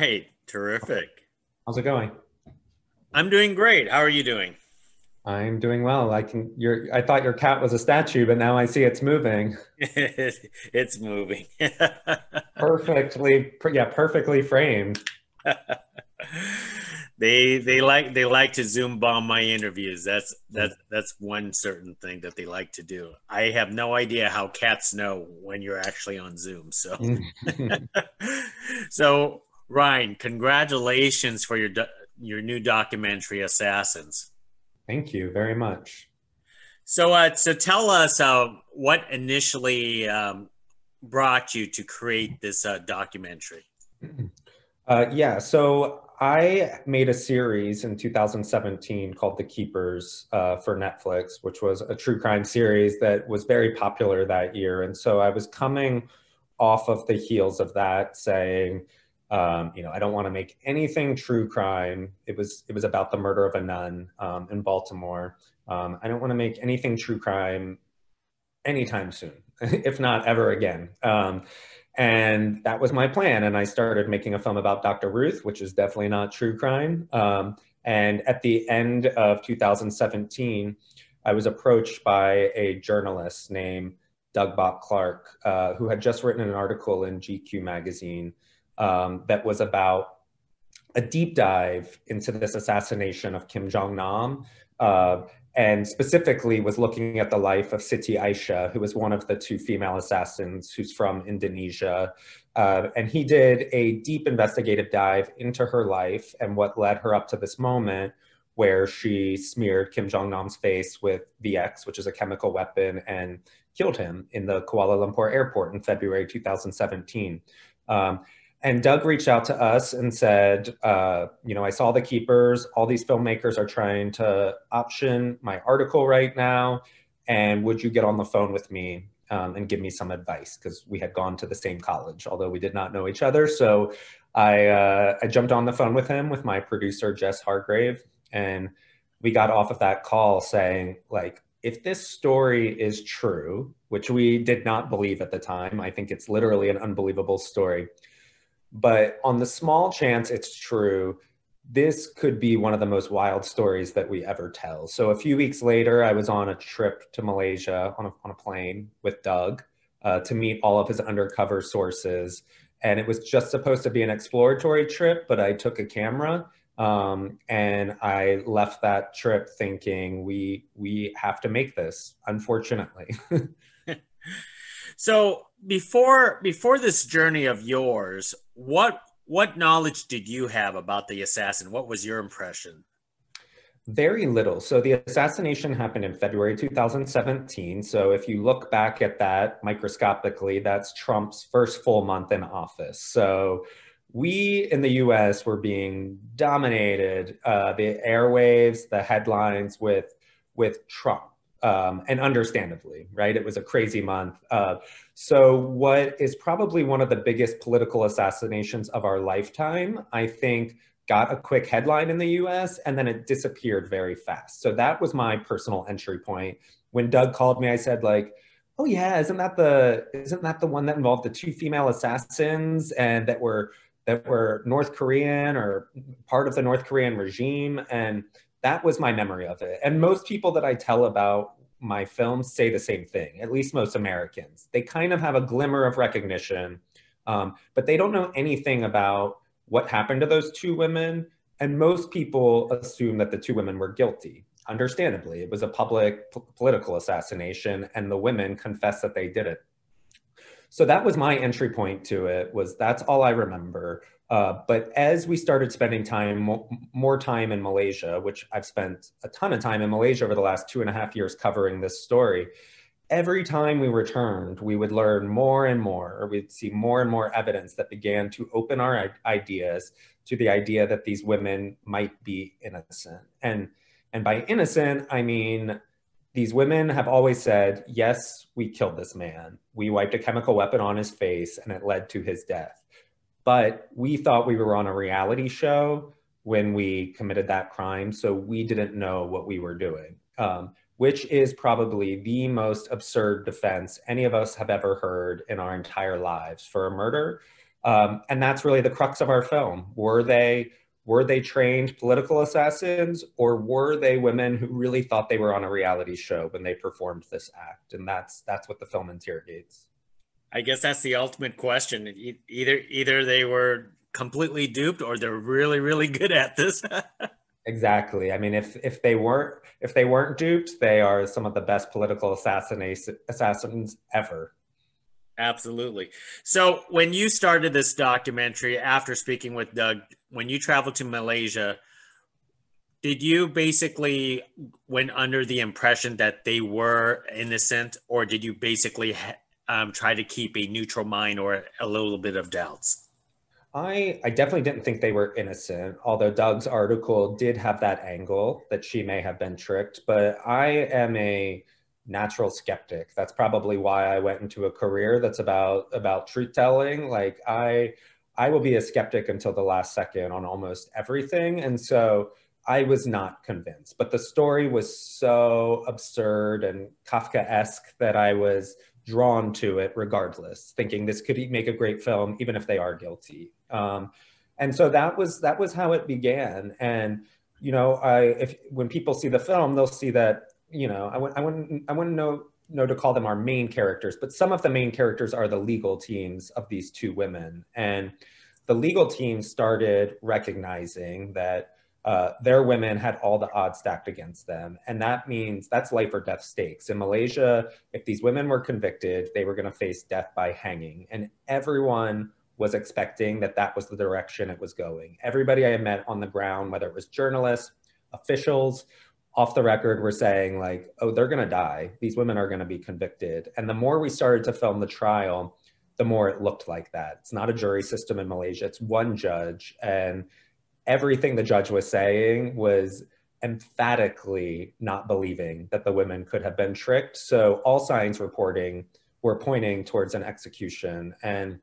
right. Terrific. How's it going? I'm doing great. How are you doing? I'm doing well. I can. Your. I thought your cat was a statue, but now I see it's moving. it's moving. perfectly. Yeah, perfectly framed. they they like they like to zoom bomb my interviews. That's that's that's one certain thing that they like to do. I have no idea how cats know when you're actually on Zoom. So, mm. so Ryan, congratulations for your your new documentary, Assassins. Thank you very much. So, uh, so tell us uh, what initially um, brought you to create this uh, documentary. Uh, yeah, so I made a series in 2017 called The Keepers uh, for Netflix, which was a true crime series that was very popular that year. And so I was coming off of the heels of that, saying, um, you know, I don't want to make anything true crime. It was it was about the murder of a nun um, in Baltimore. Um, I don't want to make anything true crime anytime soon, if not ever again. Um, and that was my plan. And I started making a film about Dr. Ruth, which is definitely not true crime. Um, and at the end of 2017, I was approached by a journalist named Doug Bock Clark, uh, who had just written an article in GQ magazine um, that was about a deep dive into this assassination of Kim Jong Nam, uh, and specifically was looking at the life of Siti Aisyah, who was one of the two female assassins who's from Indonesia. Uh, and he did a deep investigative dive into her life and what led her up to this moment where she smeared Kim Jong Nam's face with VX, which is a chemical weapon, and killed him in the Kuala Lumpur airport in February 2017. Um, and Doug reached out to us and said, uh, you know, I saw the keepers. All these filmmakers are trying to option my article right now. And would you get on the phone with me um, and give me some advice? Because we had gone to the same college, although we did not know each other. So I, uh, I jumped on the phone with him with my producer, Jess Hargrave. And we got off of that call saying, like, if this story is true, which we did not believe at the time, I think it's literally an unbelievable story but on the small chance it's true, this could be one of the most wild stories that we ever tell. So a few weeks later, I was on a trip to Malaysia on a, on a plane with Doug uh, to meet all of his undercover sources. And it was just supposed to be an exploratory trip, but I took a camera um, and I left that trip thinking we we have to make this. Unfortunately. so before before this journey of yours, what what knowledge did you have about the assassin? What was your impression? Very little. So the assassination happened in February 2017. So if you look back at that microscopically, that's Trump's first full month in office. So we in the US were being dominated, uh, the airwaves, the headlines with, with Trump um, and understandably, right? It was a crazy month. Uh, so, what is probably one of the biggest political assassinations of our lifetime, I think, got a quick headline in the US and then it disappeared very fast. So, that was my personal entry point. When Doug called me, I said, like, oh yeah isn't that the isn't that the one that involved the two female assassins and that were that were north korean or part of the north korean regime and that was my memory of it. And most people that I tell about my films say the same thing, at least most Americans. They kind of have a glimmer of recognition, um, but they don't know anything about what happened to those two women. And most people assume that the two women were guilty. Understandably, it was a public political assassination, and the women confessed that they did it. So that was my entry point to it. Was that's all I remember. Uh, but as we started spending time, mo- more time in Malaysia, which I've spent a ton of time in Malaysia over the last two and a half years covering this story, every time we returned, we would learn more and more, or we'd see more and more evidence that began to open our ideas to the idea that these women might be innocent. And, and by innocent, I mean, these women have always said, yes, we killed this man. We wiped a chemical weapon on his face and it led to his death but we thought we were on a reality show when we committed that crime. So we didn't know what we were doing, um, which is probably the most absurd defense any of us have ever heard in our entire lives for a murder. Um, and that's really the crux of our film. Were they were they trained political assassins or were they women who really thought they were on a reality show when they performed this act? And that's that's what the film interrogates. I guess that's the ultimate question. Either either they were completely duped or they're really really good at this. exactly. I mean, if if they weren't if they weren't duped, they are some of the best political assassins ever. Absolutely. So when you started this documentary after speaking with Doug, when you traveled to Malaysia, did you basically went under the impression that they were innocent, or did you basically um, try to keep a neutral mind or a little bit of doubts? I, I definitely didn't think they were innocent, although Doug's article did have that angle that she may have been tricked. But I am a natural skeptic. That's probably why I went into a career that's about about truth telling. Like I I will be a skeptic until the last second on almost everything. And so I was not convinced. But the story was so absurd and Kafka-esque that I was drawn to it regardless, thinking this could make a great film even if they are guilty. Um, and so that was that was how it began. And you know, I if when people see the film, they'll see that you know, I wouldn't, I wouldn't, I wouldn't know, know to call them our main characters, but some of the main characters are the legal teams of these two women. And the legal team started recognizing that uh, their women had all the odds stacked against them. And that means that's life or death stakes. In Malaysia, if these women were convicted, they were going to face death by hanging. And everyone was expecting that that was the direction it was going. Everybody I met on the ground, whether it was journalists, officials, off the record were saying like, oh, they're going to die. These women are going to be convicted. And the more we started to film the trial, the more it looked like that. It's not a jury system in Malaysia. It's one judge. And everything the judge was saying was emphatically not believing that the women could have been tricked. So all signs reporting were pointing towards an execution. And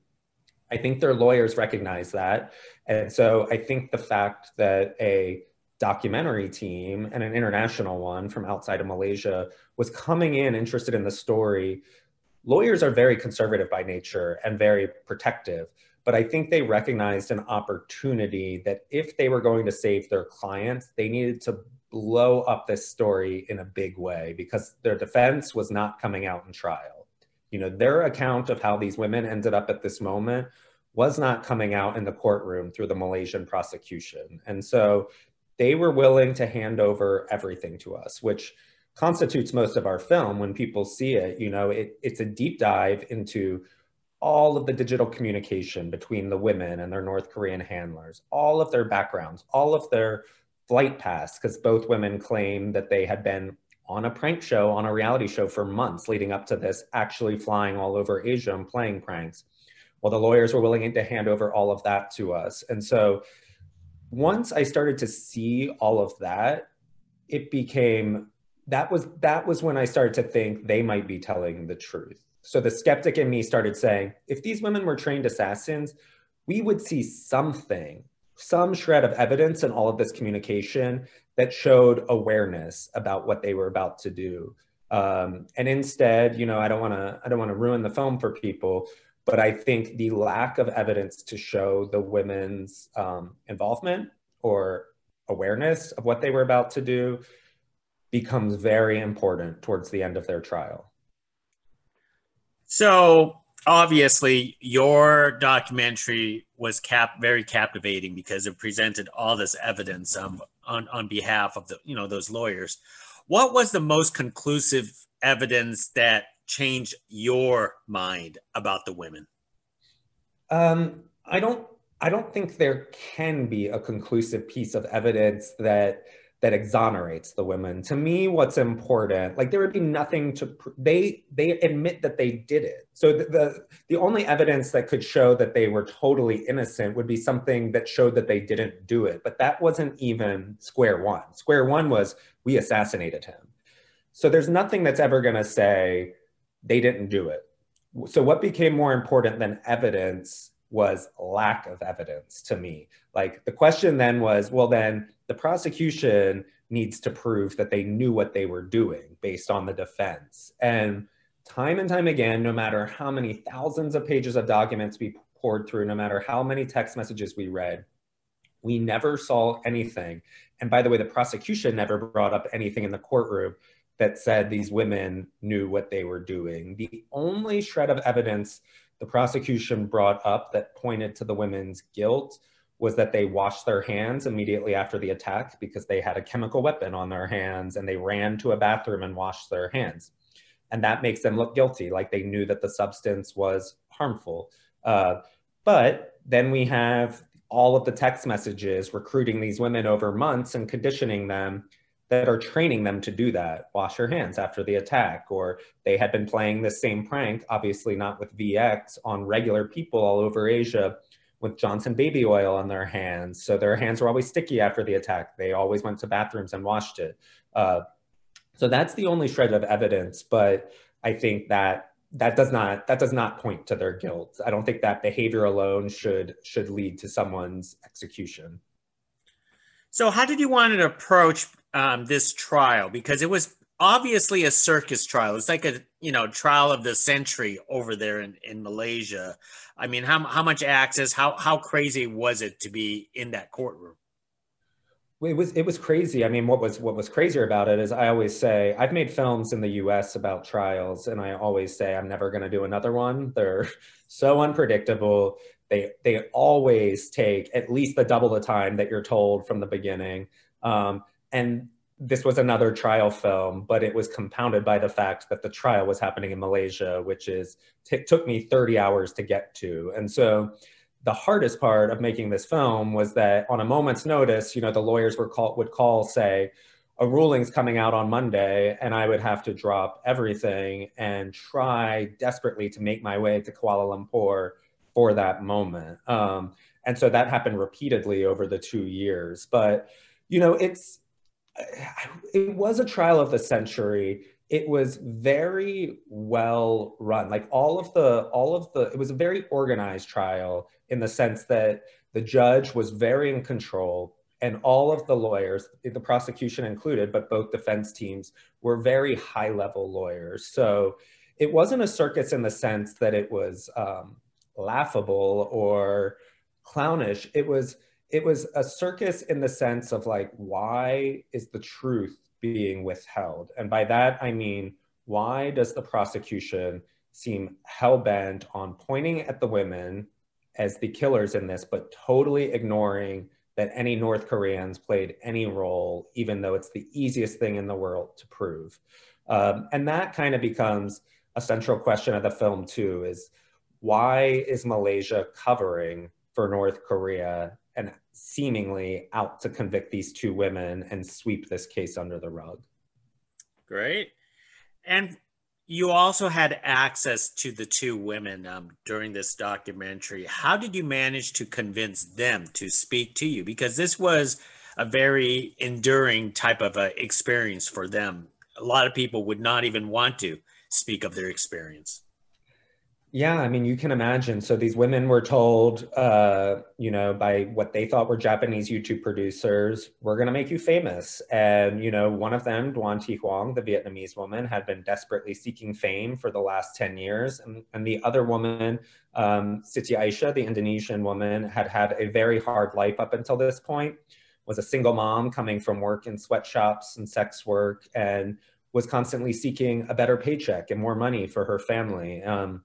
I think their lawyers recognize that. And so I think the fact that a documentary team and an international one from outside of Malaysia was coming in interested in the story. Lawyers are very conservative by nature and very protective, but I think they recognized an opportunity that if they were going to save their clients, they needed to blow up this story in a big way because their defense was not coming out in trial. You know, their account of how these women ended up at this moment was not coming out in the courtroom through the Malaysian prosecution. And so they were willing to hand over everything to us, which constitutes most of our film. When people see it, you know, it, it's a deep dive into all of the digital communication between the women and their North Korean handlers, all of their backgrounds, all of their flight paths, because both women claim that they had been on a prank show, on a reality show for months leading up to this, actually flying all over Asia and playing pranks. Well, the lawyers were willing to hand over all of that to us. And so once I started to see all of that, it became that was that was when I started to think they might be telling the truth. So the skeptic in me started saying, if these women were trained assassins, we would see something, some shred of evidence in all of this communication that showed awareness about what they were about to do. Um, and instead, you know, I don't want to I don't want to ruin the film for people, but I think the lack of evidence to show the women's um, involvement or awareness of what they were about to do becomes very important towards the end of their trial. So obviously your documentary was cap very captivating because it presented all this evidence um, on, on behalf of the you know those lawyers what was the most conclusive evidence that changed your mind about the women? Um, I don't. I don't think there can be a conclusive piece of evidence that that exonerates the women. To me, what's important, like there would be nothing to they they admit that they did it. So the, the, the only evidence that could show that they were totally innocent would be something that showed that they didn't do it. But that wasn't even square one. Square one was we assassinated him. So there's nothing that's ever going to say they didn't do it. So what became more important than evidence was lack of evidence to me. Like the question then was, well, then the prosecution needs to prove that they knew what they were doing based on the defense. And time and time again, no matter how many thousands of pages of documents we poured through, no matter how many text messages we read, we never saw anything. And by the way, the prosecution never brought up anything in the courtroom that said these women knew what they were doing. The only shred of evidence the prosecution brought up that pointed to the women's guilt was that they washed their hands immediately after the attack because they had a chemical weapon on their hands and they ran to a bathroom and washed their hands. And that makes them look guilty, like they knew that the substance was harmful. Uh, but then we have all of the text messages recruiting these women over months and conditioning them that are training them to do that wash your hands after the attack or they had been playing the same prank obviously not with vx on regular people all over asia with johnson baby oil on their hands so their hands were always sticky after the attack they always went to bathrooms and washed it uh, so that's the only shred of evidence but i think that that does not that does not point to their guilt. I don't think that behavior alone should should lead to someone's execution. So, how did you want to approach um, this trial? Because it was obviously a circus trial. It's like a you know trial of the century over there in, in Malaysia. I mean, how how much access? How how crazy was it to be in that courtroom? it was it was crazy. I mean, what was what was crazier about it is I always say I've made films in the U.S. about trials, and I always say I'm never going to do another one. They're so unpredictable. They they always take at least the double the time that you're told from the beginning. Um, and this was another trial film, but it was compounded by the fact that the trial was happening in Malaysia, which is took me 30 hours to get to, and so the hardest part of making this film was that on a moment's notice, you know, the lawyers were call, would call, say, a ruling's coming out on Monday, and I would have to drop everything and try desperately to make my way to Kuala Lumpur for that moment. Um, and so that happened repeatedly over the two years. But, you know, it's, it was a trial of the century. It was very well run. Like all of the all of the it was a very organized trial in the sense that the judge was very in control and all of the lawyers the prosecution included but both defense teams were very high level lawyers. So it wasn't a circus in the sense that it was um, laughable or clownish. It was it was a circus in the sense of like why is the truth being withheld. And by that, I mean, why does the prosecution seem hell bent on pointing at the women as the killers in this, but totally ignoring that any North Koreans played any role, even though it's the easiest thing in the world to prove? Um, and that kind of becomes a central question of the film, too, is why is Malaysia covering for North Korea and seemingly out to convict these two women and sweep this case under the rug. Great. And you also had access to the two women um, during this documentary. How did you manage to convince them to speak to you? Because this was a very enduring type of a experience for them. A lot of people would not even want to speak of their experience. Yeah, I mean, you can imagine. So these women were told, uh, you know, by what they thought were Japanese YouTube producers, we're going to make you famous. And, you know, one of them, Doan Thi Huong, the Vietnamese woman, had been desperately seeking fame for the last 10 years. And, and the other woman, um, Siti Aisyah, the Indonesian woman, had had a very hard life up until this point, was a single mom coming from work in sweatshops and sex work, and was constantly seeking a better paycheck and more money for her family. Um,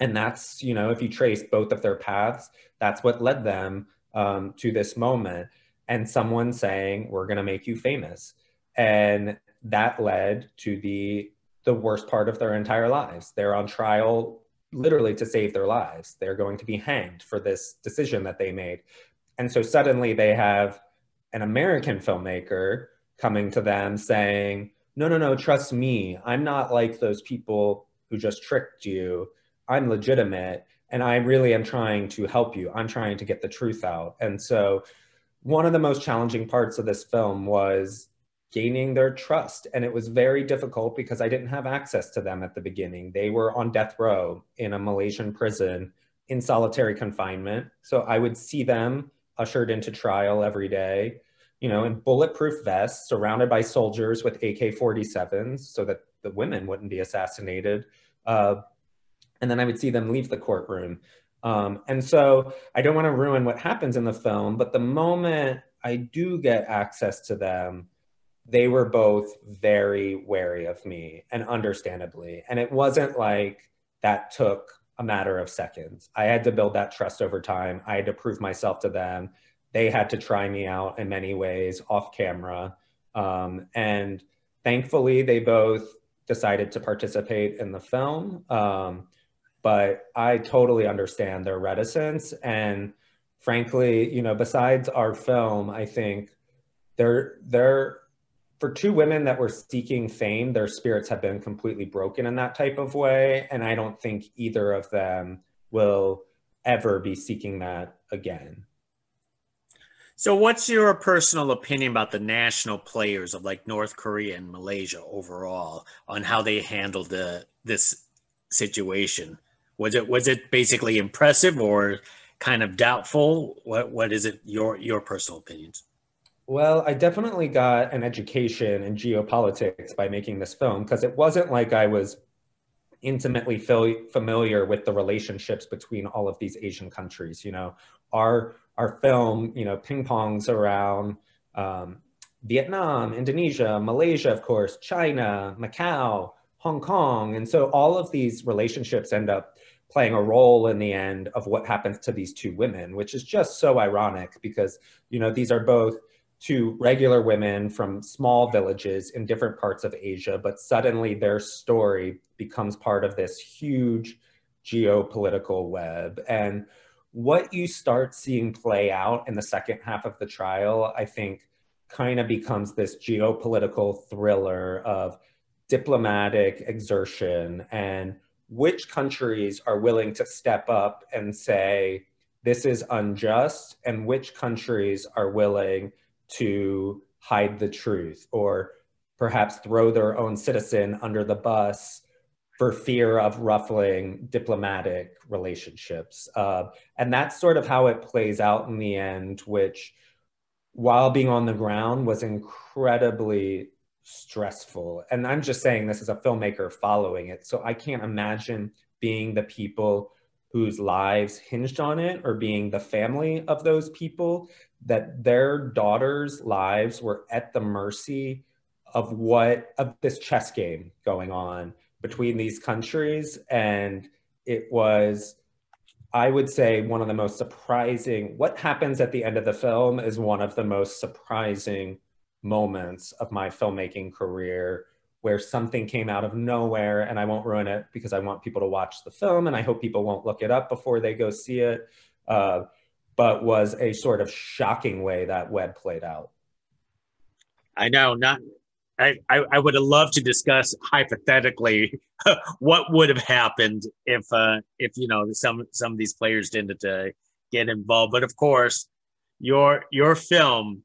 and that's you know if you trace both of their paths that's what led them um, to this moment and someone saying we're going to make you famous. And that led to the the worst part of their entire lives. They're on trial literally to save their lives. They're going to be hanged for this decision that they made. And so suddenly they have an american filmmaker coming to them saying no no no trust me. I'm not like those people who just tricked you I'm legitimate and I really am trying to help you. I'm trying to get the truth out. And so one of the most challenging parts of this film was gaining their trust. And it was very difficult because I didn't have access to them at the beginning. They were on death row in a Malaysian prison in solitary confinement. So I would see them ushered into trial every day, you know, in bulletproof vests, surrounded by soldiers with AK 47s so that the women wouldn't be assassinated. Uh, and then I would see them leave the courtroom. Um, and so I don't want to ruin what happens in the film, but the moment I do get access to them, they were both very wary of me and understandably. And it wasn't like that took a matter of seconds. I had to build that trust over time. I had to prove myself to them. They had to try me out in many ways off camera. Um, and thankfully, they both decided to participate in the film. Um, but I totally understand their reticence. And frankly, you know, besides our film, I think they're, they're, for two women that were seeking fame, their spirits have been completely broken in that type of way. And I don't think either of them will ever be seeking that again. So, what's your personal opinion about the national players of like North Korea and Malaysia overall on how they handled the, this situation? Was it was it basically impressive or kind of doubtful? What what is it your your personal opinions? Well, I definitely got an education in geopolitics by making this film because it wasn't like I was intimately familiar with the relationships between all of these Asian countries. You know, our our film, you know, ping pongs around um, Vietnam, Indonesia, Malaysia, of course, China, Macau, Hong Kong, and so all of these relationships end up playing a role in the end of what happens to these two women, which is just so ironic because you know these are both two regular women from small villages in different parts of Asia, but suddenly their story becomes part of this huge geopolitical web. And what you start seeing play out in the second half of the trial, I think, kind of becomes this geopolitical thriller of diplomatic exertion and which countries are willing to step up and say, this is unjust, and which countries are willing to hide the truth or perhaps throw their own citizen under the bus for fear of ruffling diplomatic relationships. Uh, and that's sort of how it plays out in the end, which, while being on the ground, was incredibly stressful. And I'm just saying this as a filmmaker following it. So I can't imagine being the people whose lives hinged on it or being the family of those people that their daughters' lives were at the mercy of what of this chess game going on between these countries and it was i would say one of the most surprising what happens at the end of the film is one of the most surprising moments of my filmmaking career where something came out of nowhere and i won't ruin it because i want people to watch the film and i hope people won't look it up before they go see it uh, but was a sort of shocking way that web played out. I know, not. I, I, I would have loved to discuss hypothetically what would have happened if uh, if you know some some of these players didn't uh, get involved. But of course, your your film,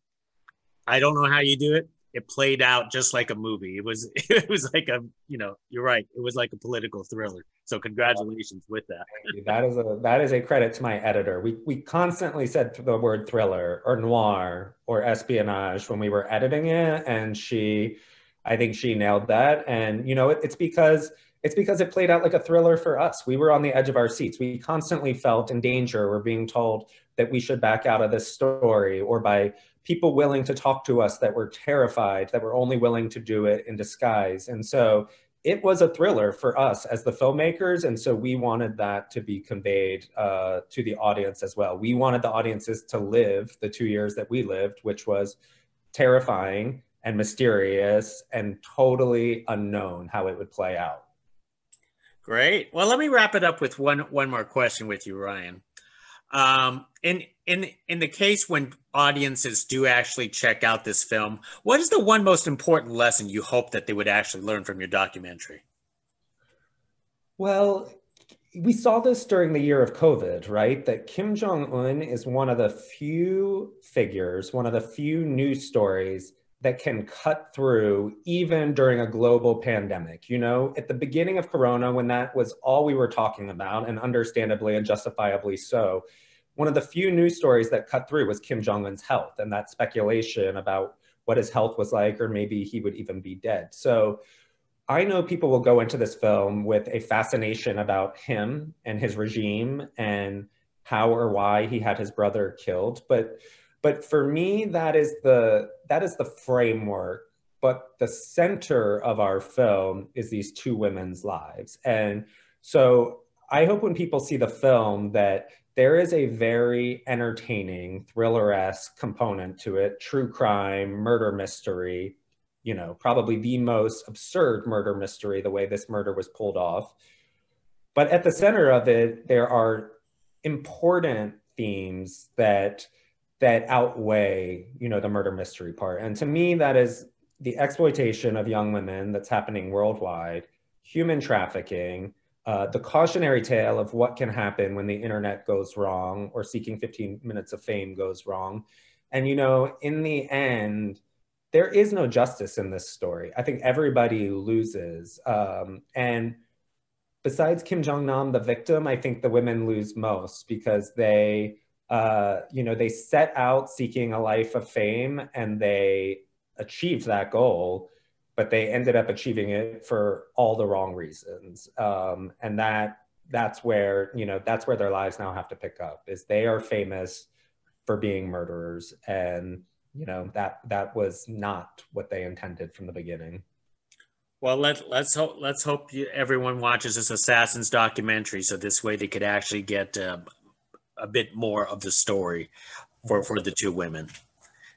I don't know how you do it it played out just like a movie. It was it was like a you know you're right. It was like a political thriller. So congratulations with that. that is a that is a credit to my editor. We we constantly said the word thriller or noir or espionage when we were editing it, and she, I think she nailed that. And you know it, it's because it's because it played out like a thriller for us. We were on the edge of our seats. We constantly felt in danger. We're being told that we should back out of this story, or by people willing to talk to us that were terrified, that were only willing to do it in disguise. And so it was a thriller for us as the filmmakers. And so we wanted that to be conveyed uh, to the audience as well. We wanted the audiences to live the two years that we lived, which was terrifying and mysterious and totally unknown how it would play out. Great. Well, let me wrap it up with one one more question with you, Ryan. Um, in in in the case when audiences do actually check out this film, what is the one most important lesson you hope that they would actually learn from your documentary? Well, we saw this during the year of COVID, right? That Kim Jong Un is one of the few figures, one of the few news stories that can cut through even during a global pandemic. You know, at the beginning of Corona, when that was all we were talking about, and understandably and justifiably so, one of the few news stories that cut through was Kim Jong un's health and that speculation about what his health was like, or maybe he would even be dead. So, I know people will go into this film with a fascination about him and his regime and how or why he had his brother killed. But but for me, that is the that is the framework. But the center of our film is these two women's lives. And so I hope when people see the film that there is a very entertaining thriller-esque component to it, true crime, murder mystery, you know, probably the most absurd murder mystery, the way this murder was pulled off. But at the center of it, there are important themes that that outweigh, you know, the murder mystery part. And to me, that is the exploitation of young women that's happening worldwide, human trafficking, uh, the cautionary tale of what can happen when the internet goes wrong or seeking 15 minutes of fame goes wrong. And, you know, in the end, there is no justice in this story. I think everybody loses. Um, and besides Kim Jong Nam, the victim, I think the women lose most because they, uh, you know, they set out seeking a life of fame and they achieved that goal, but they ended up achieving it for all the wrong reasons. Um, and that that's where you know that's where their lives now have to pick up is they are famous for being murderers. And you know that that was not what they intended from the beginning. Well let, let's hope let's hope you, everyone watches this assassins documentary so this way they could actually get uh, a bit more of the story for for the two women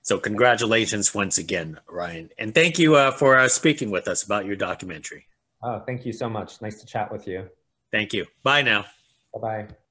so congratulations once again ryan. And thank you uh, for uh, speaking with us about your documentary. Oh thank you so much. Nice to chat with you. Thank you. Bye now. Bye-bye